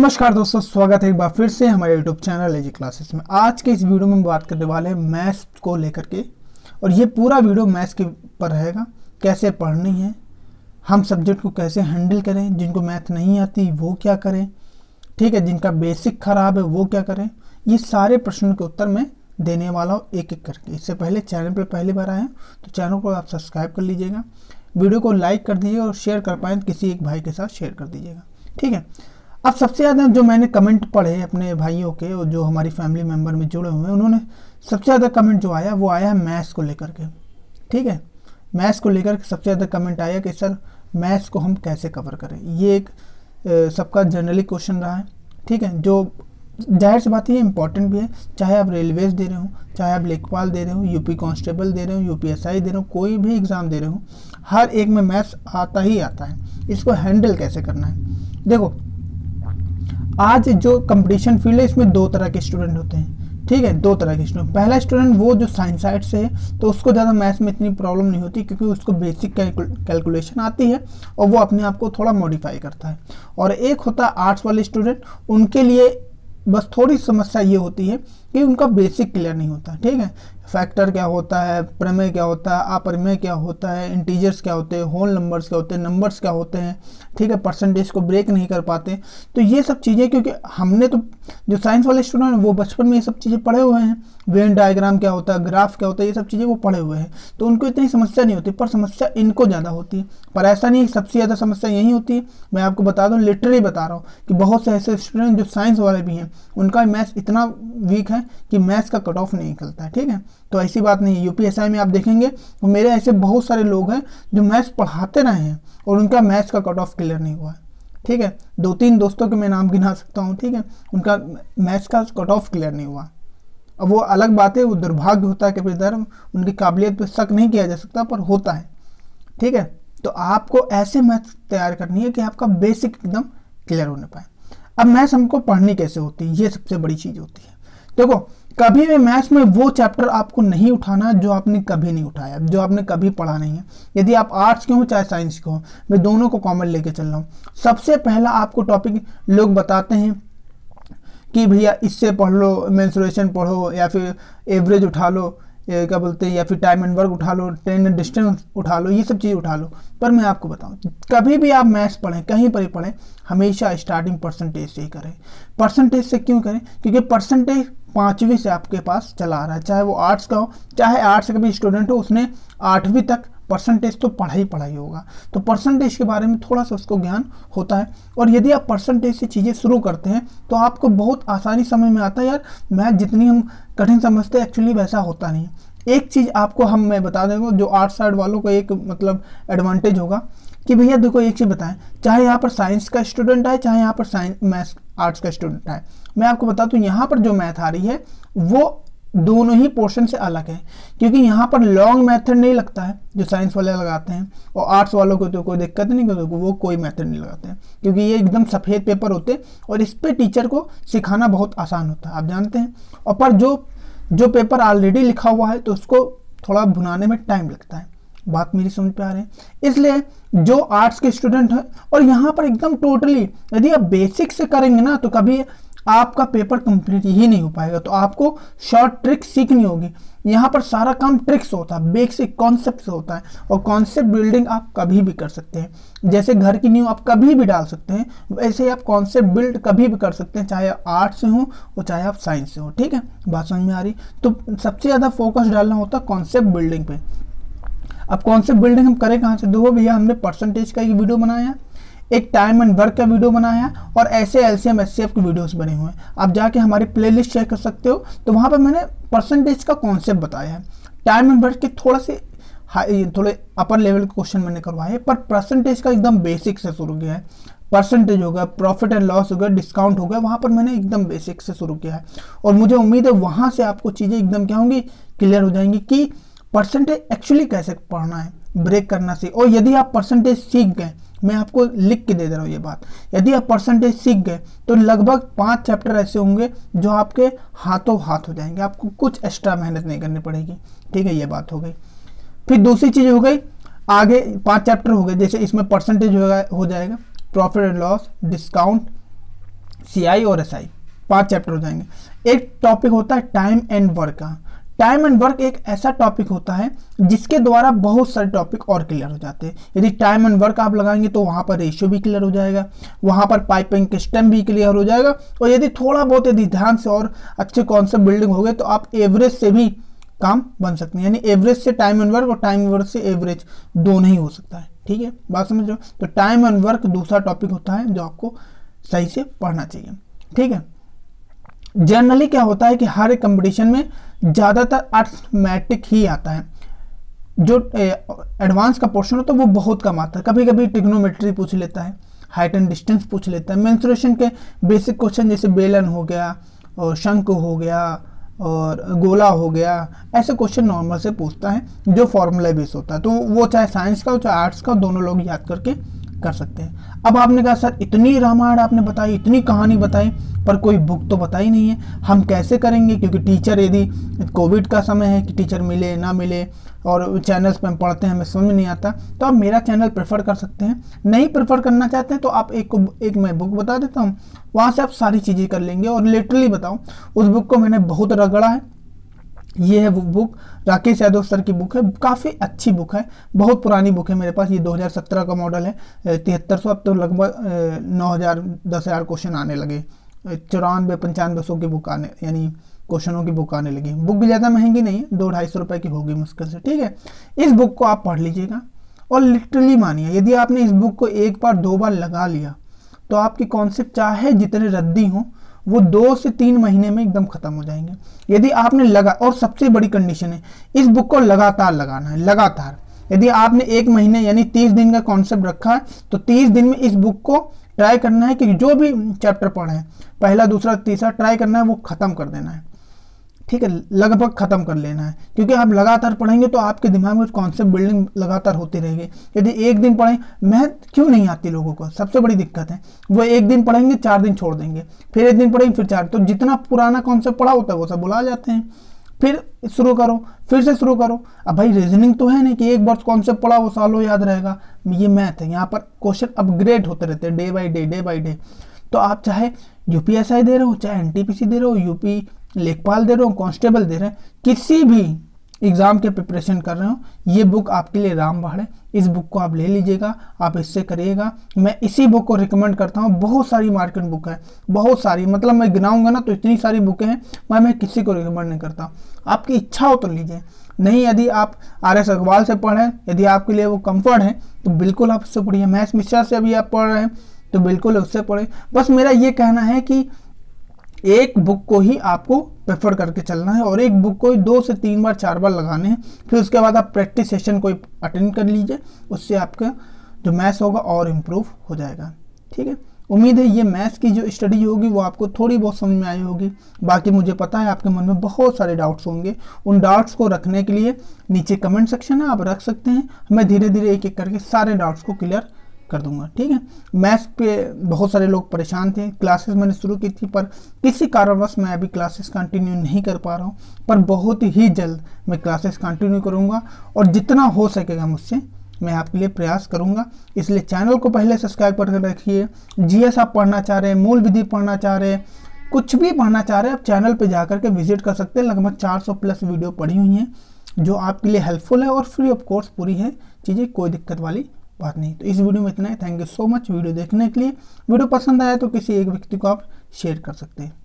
नमस्कार दोस्तों, स्वागत है एक बार फिर से हमारे यूट्यूब चैनल एजी क्लासेस में। आज के इस वीडियो में हम बात करने वाले हैं मैथ्स को लेकर के। और ये पूरा वीडियो मैथ्स के पर रहेगा। कैसे पढ़नी है, हम सब्जेक्ट को कैसे हैंडल करें, जिनको मैथ नहीं आती, वो क्या करें, ठीक है, जिनका बेसिक खराब है, वो क्या करें, ये सारे प्रश्नों के उत्तर मैं देने वाला हूँ एक एक करके। इससे पहले चैनल पर पहली बार आए तो चैनल को आप सब्सक्राइब कर लीजिएगा। वीडियो को लाइक कर दीजिएगा और शेयर कर पाएँ, किसी एक भाई के साथ शेयर कर दीजिएगा। ठीक है अब सबसे ज़्यादा जो मैंने कमेंट पढ़े अपने भाइयों के और जो हमारी फैमिली मेंबर में जुड़े हुए हैं, उन्होंने सबसे ज़्यादा कमेंट जो आया, वो आया है मैथ्स को लेकर के। ठीक है? मैथ्स को लेकर सबसे ज़्यादा कमेंट आया कि, सर मैथ्स को हम कैसे कवर करें? ये एक सबका जनरली क्वेश्चन रहा है। ठीक है? जो ज़ाहिर सी बात ये इंपॉर्टेंट भी है। चाहे आप रेलवेज दे रहे हो, चाहे आप लेखपाल दे रहे हो यूपी कांस्टेबल दे रहे हो यूपीएसआई दे रहे हो, कोई भी एग्ज़ाम दे रहे हो, हर एक में मैथ्स आता ही आता है। इसको हैंडल कैसे करना है? देखो आज जो कंपटीशन फ़ील्ड है, इसमें दो तरह के स्टूडेंट होते हैं। ठीक है? दो तरह के स्टूडेंट पहला स्टूडेंट वो जो साइंस साइड से है तो उसको ज़्यादा मैथ्स में इतनी प्रॉब्लम नहीं होती, क्योंकि उसको बेसिक कैलकुलेशन आती है और वो अपने आप को थोड़ा मॉडिफाई करता है। और एक होता है आर्ट्स वाले स्टूडेंट उनके लिए बस थोड़ी समस्या ये होती है कि उनका बेसिक क्लियर नहीं होता। ठीक है? फैक्टर क्या होता है, प्रमेय क्या होता है, अपरिमेय क्या होता है इंटीजर्स क्या होते हैं होल नंबर्स क्या होते हैं नंबर्स क्या होते हैं, ठीक है? परसेंटेज को ब्रेक नहीं कर पाते। तो ये सब चीज़ें, क्योंकि हमने तो जो साइंस वाले स्टूडेंट हैं, वो बचपन में ये सब चीज़ें पढ़े हुए हैं। वेन डायग्राम क्या होता है ग्राफ क्या होता है, ये सब चीज़ें वो पढ़े हुए हैं। तो उनको इतनी समस्या नहीं होती, पर समस्या इनको ज़्यादा होती है। पर ऐसा नहीं सबसे ज़्यादा समस्या यही होती है। मैं आपको बता दूँ लिटरली बता रहा हूँ कि बहुत से ऐसे स्टूडेंट जो साइंस वाले भी हैं, उनका मैथ्स इतना वीक है कि मैथ्स का कट ऑफ़ नहीं निकलता है, ठीक है? तो ऐसी बात नहीं है। यूपीएसआई में आप देखेंगे तो मेरे ऐसे बहुत सारे लोग हैं जो मैथ्स पढ़ाते रहे हैं और उनका मैथ्स का कट ऑफ़ क्लियर नहीं हुआ है। ठीक है? दो तीन दोस्तों के मैं नाम गिना सकता हूँ, ठीक है? उनका मैथ्स का कट ऑफ़ क्लियर नहीं हुआ। अब वो अलग बात है, वो दुर्भाग्य होता है कि धर्म, उनकी काबिलियत पर शक नहीं किया जा सकता, पर होता है। ठीक है? तो आपको ऐसे मैथ्स तैयार करनी है कि आपका बेसिक एकदम क्लियर होने पाए। अब मैथ्स हमको पढ़नी कैसे होती है? ये सबसे बड़ी चीज़ होती है। देखो कभी भी मैथ्स में वो चैप्टर आपको नहीं उठाना जो आपने कभी नहीं उठाया, जो आपने कभी पढ़ा नहीं है। यदि आप आर्ट्स के हो, चाहे साइंस के हो, मैं दोनों को कॉमन लेके चल रहा हूँ। सबसे पहला आपको टॉपिक लोग बताते हैं कि भैया इससे पढ़ लो मैंसुरेशन पढ़ो, या फिर एवरेज उठा लो क्या बोलते हैं, या फिर टाइम एंड वर्क उठा लो ट्रेन एंड डिस्टेंस उठा लो, ये सब चीज़ उठा लो। पर मैं आपको बताऊँ, कभी भी आप मैथ्स पढ़ें, कहीं पर ही पढ़ें, हमेशा स्टार्टिंग परसेंटेज से ही करें। परसेंटेज से क्यों करें? क्योंकि परसेंटेज पाँचवीं से आपके पास चला आ रहा है। चाहे वो आर्ट्स का हो, चाहे आर्ट्स का भी स्टूडेंट हो, उसने आठवीं तक परसेंटेज तो पढ़ा ही पढ़ाई होगा। तो परसेंटेज के बारे में थोड़ा सा उसको ज्ञान होता है। और यदि आप परसेंटेज से चीज़ें शुरू करते हैं तो आपको बहुत आसानी समझ में आता है, यार मैथ जितनी हम कठिन समझते हैं एक्चुअली वैसा होता नहीं एक चीज़ आपको हम, मैं बता देंगे जो आर्ट साइड वालों को एक मतलब एडवांटेज होगा कि भैया देखो एक चीज़ बताएँ। चाहे यहाँ पर साइंस का स्टूडेंट आए, चाहे यहाँ पर साइंस मैथ्स आर्ट्स का स्टूडेंट है। मैं आपको बता दूँ यहाँ पर जो मैथ आ रही है, वो दोनों ही पोर्शन से अलग है। क्योंकि यहाँ पर लॉन्ग मेथड नहीं लगता है, जो साइंस वाले लगाते हैं, और आर्ट्स वालों को तो कोई दिक्कत नहीं क्योंकि वो कोई मेथड नहीं लगाते हैं। क्योंकि ये एकदम सफ़ेद पेपर होते हैं, और इस पर टीचर को सिखाना बहुत आसान होता है, आप जानते हैं। और पर जो जो पेपर ऑलरेडी लिखा हुआ है तो उसको थोड़ा भुनाने में टाइम लगता है। बात मेरी समझ पे आ रही है। इसलिए जो आर्ट्स के स्टूडेंट हैं, और यहाँ पर एकदम टोटली यदि आप बेसिक से करेंगे ना तो कभी आपका पेपर कंप्लीट ही नहीं हो पाएगा। तो आपको शॉर्ट ट्रिक सीखनी होगी। यहाँ पर सारा काम ट्रिक्स होता है बेसिक कॉन्सेप्ट होता है, और कॉन्सेप्ट बिल्डिंग आप कभी भी कर सकते हैं। जैसे घर की न्यू आप कभी भी डाल सकते हैं, वैसे ही आप कॉन्सेप्ट बिल्ड कभी भी कर सकते हैं, चाहे आप आर्ट से हो, और चाहे आप साइंस से हो, ठीक है? बात समझ में आ रही? तो सबसे ज़्यादा फोकस डालना होता है कॉन्सेप्ट बिल्डिंग पे। अब कॉन्सेप्ट बिल्डिंग हम करें, कहाँ से? दो भैया, हमने परसेंटेज का एक वीडियो बनाया, एक टाइम एंड वर्क का वीडियो बनाया, और ऐसे L C M S C F के वीडियोज़ बने हुए हैं। आप जाके हमारी प्ले लिस्ट चेक कर सकते हो। तो वहाँ पर मैंने परसेंटेज का कॉन्सेप्ट बताया है। टाइम एंड वर्क के थोड़ा से हाई थोड़े अपर लेवल के क्वेश्चन मैंने करवाए पर परसेंटेज का एकदम बेसिक से शुरू किया है। परसेंटेज हो गया प्रॉफिट एंड लॉस हो गया डिस्काउंट हो गया, वहाँ पर मैंने एकदम बेसिक से शुरू किया है। और मुझे उम्मीद है वहाँ से आपको चीज़ें एकदम क्या होंगी क्लियर हो जाएँगी कि परसेंटेज एक्चुअली कैसे पढ़ना है? ब्रेक करना से और यदि आप परसेंटेज सीख गए, मैं आपको लिख के दे दे रहा हूँ ये बात। यदि आप परसेंटेज सीख गए तो लगभग पाँच चैप्टर ऐसे होंगे जो आपके हाथों हाथ हो जाएँगे। आपको कुछ एक्स्ट्रा मेहनत नहीं करनी पड़ेगी। ठीक है, ये बात हो गई। फिर दूसरी चीज़ हो गई, आगे पाँच चैप्टर हो गए, जैसे इसमें परसेंटेज हो जाएगा। Profit and loss discount C I और एस आई पाँच चैप्टर हो जाएँगे। एक टॉपिक होता है टाइम एंड वर्क का। टाइम एंड वर्क एक ऐसा टॉपिक होता है, जिसके द्वारा बहुत सारे टॉपिक और क्लियर हो जाते हैं। यदि टाइम एंड वर्क आप लगाएँगे तो वहाँ पर रेशियो भी क्लियर हो जाएगा, वहाँ पर पाइपिंग सिस्टम भी क्लियर हो जाएगा, और यदि थोड़ा बहुत यदि ध्यान से और अच्छे कॉन्सेप्ट बिल्डिंग हो गए तो आप एवरेज से भी काम बन सकते हैं। यानी एवरेज से टाइम एंड वर्क और टाइम वर्क से एवरेज दोनों ही हो सकता है। ठीक है? बात समझ रहे हो? तो टाइम एंड वर्क दूसरा टॉपिक होता है, जो आपको सही से पढ़ना चाहिए। ठीक है? जनरली क्या होता है कि हर एक कंपटीशन में ज़्यादातर अर्थमेटिक ही आता है। जो एडवांस का पोर्शन होता है, वो बहुत कम आता है। कभी कभी टिग्नोमेट्री पूछ लेता है हाइट एंड डिस्टेंस पूछ लेता है। मेंसुरेशन के बेसिक क्वेश्चन जैसे बेलन हो गया, और शंक हो गया, और गोला हो गया, ऐसे क्वेश्चन नॉर्मल से पूछता है, जो फॉर्मूला बेस होता है। तो वो चाहे साइंस का हो, चाहे आर्ट्स का दोनों लोग याद करके कर सकते हैं। अब आपने कहा, सर, इतनी रामायण आपने बताई, इतनी कहानी बताई, पर कोई बुक तो बताई नहीं है। हम कैसे करेंगे? क्योंकि टीचर यदि कोविड का समय है कि टीचर मिले, ना मिले, और चैनल्स पर हम पढ़ते हैं, हमें समझ नहीं आता तो आप मेरा चैनल प्रेफर कर सकते हैं। नहीं प्रेफर करना चाहते हैं तो आप एक को एक मैं बुक बता देता हूँ। वहाँ से आप सारी चीज़ें कर लेंगे और लिटरली बताऊँ, उस बुक को मैंने बहुत रगड़ा है। ये है वो बुक राकेश यादव सर की बुक है। काफ़ी अच्छी बुक है। बहुत पुरानी बुक है मेरे पास। ये 2017 का मॉडल है। तिहत्तर सौ, अब तो लगभग नौ हज़ार दस हज़ार क्वेश्चन आने लगे। चौरानवे, पंचानवे सौ की बुक आने, यानी क्वेश्चनों की बुक आने लगी। बुक भी ज़्यादा महँगी नहीं है। दो ढाई सौ रुपये की होगी मुश्किल से। ठीक है? इस बुक को आप पढ़ लीजिएगा। और लिटरली मानिए, यदि आपने इस बुक को एक बार, दो बार लगा लिया तो आपकी कॉन्सेप्ट चाहे जितने रद्दी हों वो दो से तीन महीने में एकदम खत्म हो जाएँगे। यदि आपने लगा, और सबसे बड़ी कंडीशन है, इस बुक को लगातार लगाना है, लगातार। यदि आपने एक महीने यानी तीस दिन का कॉन्सेप्ट रखा है तो तीस दिन में इस बुक को ट्राई करना है कि जो भी चैप्टर पढ़े पहला, दूसरा, तीसरा ट्राई करना है, वो खत्म कर देना है। ठीक है, लगभग खत्म कर लेना है। क्योंकि आप लगातार पढ़ेंगे तो आपके दिमाग में कॉन्सेप्ट बिल्डिंग लगातार होती रहेगी। यदि एक दिन पढ़ें मैथ क्यों नहीं आती लोगों को? सबसे बड़ी दिक्कत है। वो एक दिन पढ़ेंगे, चार दिन छोड़ देंगे। फिर एक दिन पढ़ेंगे, फिर चार। तो जितना पुराना कॉन्सेप्ट पढ़ा होता है, वो सब बुला जाते हैं। फिर शुरू करो, फिर से शुरू करो। अब भाई रीजनिंग तो है नहीं कि एक बार कॉन्सेप्ट पढ़ा, वो सालों याद रहेगा। ये मैथ है, यहाँ पर क्वेश्चन अपग्रेड होते रहते हैं day by day day by day तो आप चाहे यूपीएसआई दे रहे हो, चाहे एनटीपीसी दे रहे हो यूपी लेखपाल दे रहे हो कांस्टेबल दे रहे हैं, किसी भी एग्ज़ाम के प्रिपरेशन कर रहे हो, ये बुक आपके लिए राम बाढ़ है। इस बुक को आप ले लीजिएगा, आप इससे करिएगा। मैं इसी बुक को रिकमेंड करता हूँ, बहुत सारी मार्केट बुक है, बहुत सारी मतलब मैं गिनाऊँगा ना तो इतनी सारी बुकें हैं, मैं मैं किसी को रिकमेंड नहीं करता। आपकी इच्छा हो तो लीजिए। नहीं, यदि आप आर एस अग्रवाल से पढ़ें यदि आपके लिए वो कंफर्ट है तो बिल्कुल आप उससे पढ़िए। मैथ्स मिश्रा से अभी आप पढ़ रहे हैं तो बिल्कुल उससे पढ़े बस मेरा ये कहना है कि एक बुक को ही आपको प्रेफर करके चलना है और एक बुक को ही दो से तीन बार, चार बार लगाने हैं। फिर उसके बाद आप प्रैक्टिस सेशन कोई अटेंड कर लीजिए, उससे आपका जो मैथ्स होगा और इम्प्रूव हो जाएगा। ठीक है? उम्मीद है ये मैथ्स की जो स्टडी होगी वो आपको थोड़ी बहुत समझ में आई होगी। बाकी मुझे पता है आपके मन में बहुत सारे डाउट्स होंगे। उन डाउट्स को रखने के लिए नीचे कमेंट सेक्शन है आप रख सकते हैं। मैं धीरे धीरे एक एक करके सारे डाउट्स को क्लियर कर दूँगा, ठीक है? मैथ्स पे बहुत सारे लोग परेशान थे, क्लासेस मैंने शुरू की थी, पर किसी कारणवश मैं अभी क्लासेस कंटिन्यू नहीं कर पा रहा हूँ, पर बहुत ही जल्द मैं क्लासेस कंटिन्यू करूँगा और जितना हो सकेगा मुझसे मैं आपके लिए प्रयास करूँगा। इसलिए चैनल को पहले सब्सक्राइब कर रखिए, जीएस आप पढ़ना चाह रहे हैं, मूल विधि पढ़ना चाह रहे हैं, कुछ भी पढ़ना चाह रहे हैं, आप चैनल पे जाकर के विज़िट कर सकते हैं। लगभग 400 प्लस वीडियो पढ़ी हुई हैं, जो आपके लिए हेल्पफुल है और फ्री ऑफ़ कोर्स पूरी है, चीज़ें कोई दिक्कत वाली बात नहीं। तो इस वीडियो में इतना ही। Thank you so much video देखने के लिए। वीडियो पसंद आया तो किसी एक व्यक्ति को आप शेयर कर सकते हैं।